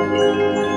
Música